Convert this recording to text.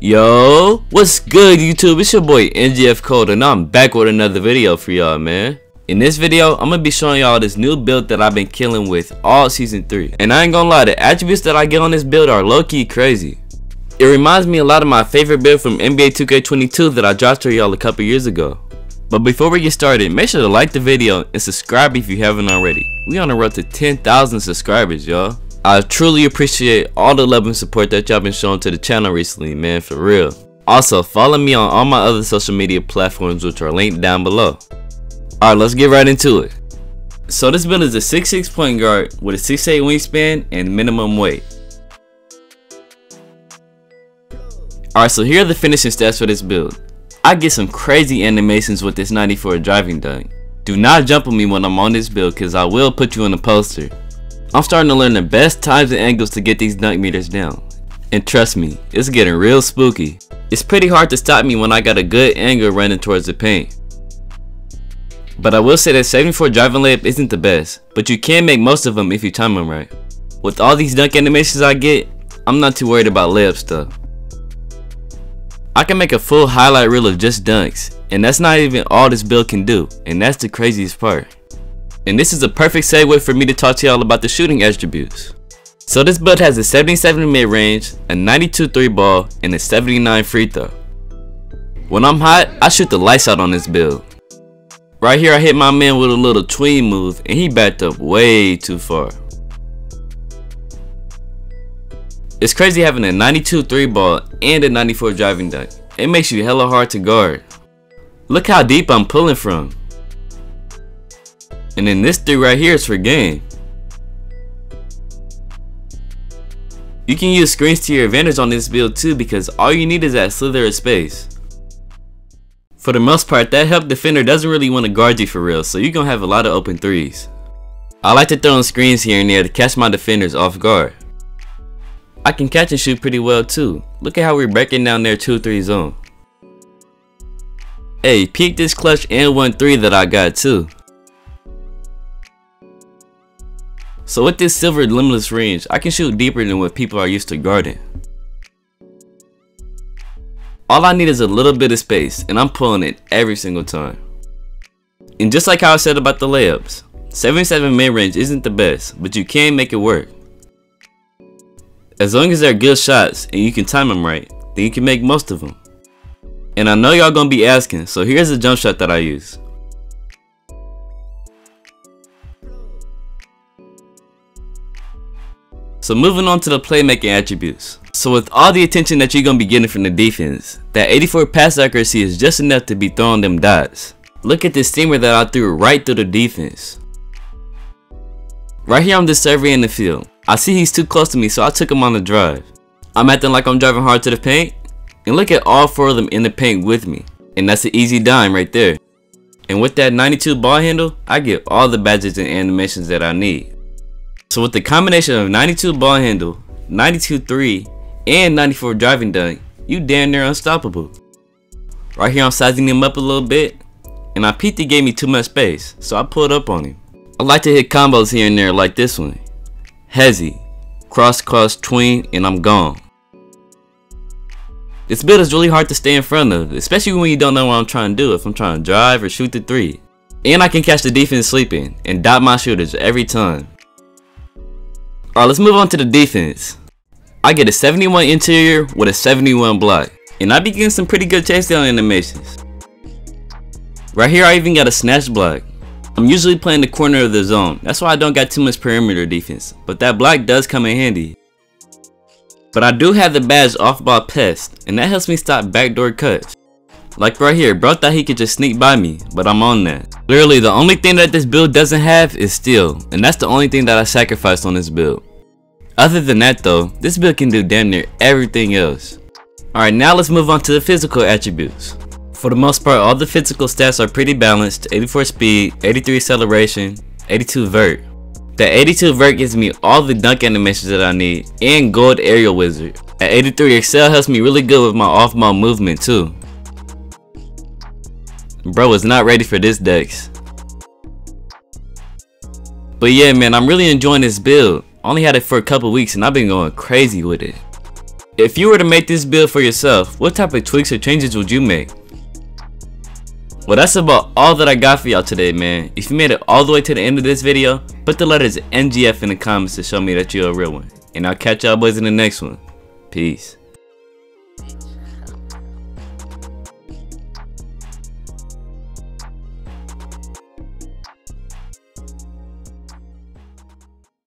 Yo, what's good YouTube? It's your boy NGF Kold and I'm back with another video for y'all man. In this video, I'm gonna be showing y'all this new build that I've been killing with all season 3. And I ain't gonna lie, the attributes that I get on this build are low-key crazy. It reminds me a lot of my favorite build from NBA 2K22 that I dropped for y'all a couple years ago. But before we get started, make sure to like the video and subscribe if you haven't already. We on the road to 10,000 subscribers y'all. I truly appreciate all the love and support that y'all been showing to the channel recently, man, for real. Also, follow me on all my other social media platforms which are linked down below. Alright, let's get right into it. So this build is a 6'6 point guard with a 6'8 wingspan and minimum weight. Alright, so here are the finishing stats for this build. I get some crazy animations with this 94 driving dunk. Do not jump on me when I'm on this build cause I will put you in a poster. I'm starting to learn the best times and angles to get these dunk meters down. And trust me, it's getting real spooky. It's pretty hard to stop me when I got a good angle running towards the paint. But I will say that 74 driving layup isn't the best, but you can make most of them if you time them right. With all these dunk animations I get, I'm not too worried about layup stuff. I can make a full highlight reel of just dunks, and that's not even all this build can do, and that's the craziest part. And this is a perfect segue for me to talk to y'all about the shooting attributes. So this build has a 77 mid range, a 92 3 ball, and a 79 free throw. When I'm hot, I shoot the lights out on this build. Right here I hit my man with a little tween move and he backed up way too far. It's crazy having a 92 3 ball and a 94 driving dunk. It makes you hella hard to guard. Look how deep I'm pulling from. And then this three right here is for game. You can use screens to your advantage on this build too because all you need is that slither of space. For the most part, that help defender doesn't really want to guard you for real, so you're gonna have a lot of open threes. I like to throw in screens here and there to catch my defenders off guard. I can catch and shoot pretty well too. Look at how we're breaking down their 2-3 zone. Hey, peek this clutch and 1-3 that I got too. So with this silver limitless range, I can shoot deeper than what people are used to guarding. All I need is a little bit of space, and I'm pulling it every single time. And just like how I said about the layups, 77 mid-range isn't the best, but you can make it work. As long as they're good shots and you can time them right, then you can make most of them. And I know y'all gonna be asking, so here's the jump shot that I use. So moving on to the playmaking attributes. So with all the attention that you're going to be getting from the defense, that 84 pass accuracy is just enough to be throwing them dots. Look at this steamer that I threw right through the defense. Right here I'm just surveying the field. I see he's too close to me so I took him on the drive. I'm acting like I'm driving hard to the paint. And look at all four of them in the paint with me. And that's an easy dime right there. And with that 92 ball handle, I get all the badges and animations that I need. So with the combination of 92 ball handle, 92 3, and 94 driving dunk, you damn near unstoppable. Right here I'm sizing him up a little bit, and my he gave me too much space, so I pulled up on him. I like to hit combos here and there like this one. Hezzy, cross cross tween, and I'm gone. This build is really hard to stay in front of, especially when you don't know what I'm trying to do, if I'm trying to drive or shoot the three. And I can catch the defense sleeping, and dot my shooters every time. Alright, let's move on to the defense. I get a 71 interior with a 71 block. And I be getting some pretty good chase down animations. Right here I even got a snatch block. I'm usually playing the corner of the zone. That's why I don't got too much perimeter defense. But that block does come in handy. But I do have the badge off ball pest. And that helps me stop backdoor cuts. Like right here, bro thought he could just sneak by me, but I'm on that. Literally, the only thing that this build doesn't have is steal, and that's the only thing that I sacrificed on this build. Other than that though, this build can do damn near everything else. Alright, now let's move on to the physical attributes. For the most part, all the physical stats are pretty balanced, 84 speed, 83 acceleration, 82 vert. The 82 vert gives me all the dunk animations that I need, and gold aerial wizard. At 83 excel helps me really good with my off-ball movement too. Bro is not ready for this dex. But yeah man, I'm really enjoying this build. I only had it for a couple weeks and I've been going crazy with it. If you were to make this build for yourself, what type of tweaks or changes would you make? Well that's about all that I got for y'all today man. If you made it all the way to the end of this video, put the letters NGF in the comments to show me that you're a real one. And I'll catch y'all boys in the next one. Peace.